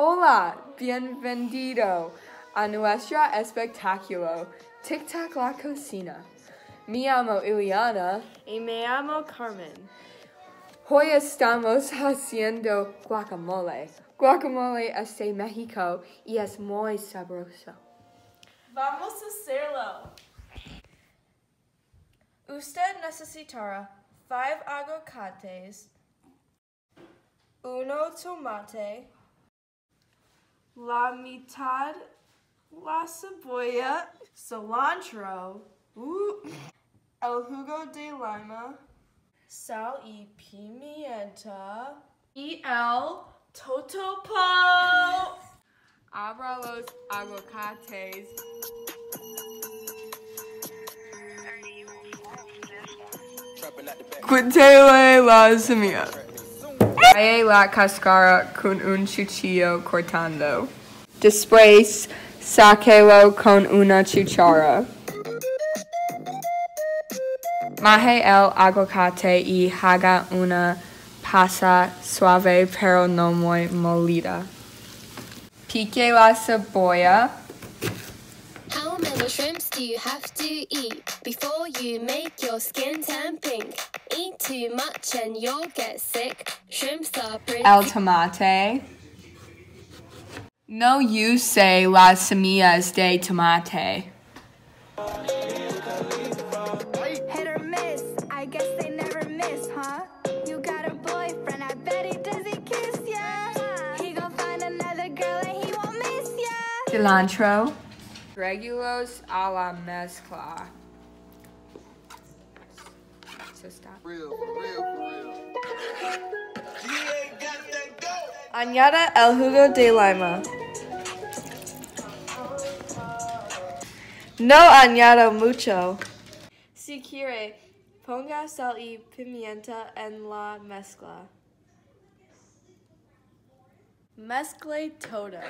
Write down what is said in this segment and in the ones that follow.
Hola, bienvenido a nuestro espectáculo Tic Tac La Cocina. Me llamo Ilianna. Y me llamo Carmen. Hoy estamos haciendo guacamole. Guacamole es de México y es muy sabroso. Vamos a hacerlo. Usted necesitará 5 aguacates, uno tomate, la mitad la cebolla, cilantro, uh, el jugo de lima, sal y pimienta, y el totopo. Abra los aguacates. Quintele la semilla. Trae la cascara con un cuchillo cortando. Después, sáquelo con una cuchara. Maje el aguacate y haga una pasa suave pero no muy molida. Pique la cebolla. How many shrimps do you have to eat before you make your skin turn pink? Eat too much and you'll get sick. Shrimps are pretty. El tomate. No use las semillas de tomate. Hit or miss, I guess they never miss, huh? You got a boyfriend, I bet he does he kiss ya. He gon' find another girl and he won't miss ya. Cilantro. Regulos a la mezcla. So stop. real, for real, real. Añada el jugo de lima. No añado mucho. Si quiere, ponga sal y pimienta en la mezcla. Mezcle todo.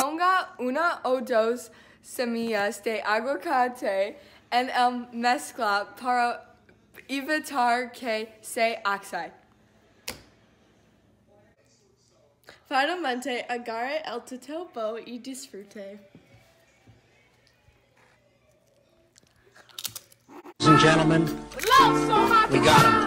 Ponga una o dos semillas de aguacate en el mezcla para evitar que se oxide. Finalmente, agarre el totopo y disfrute. Ladies and gentlemen, we got him.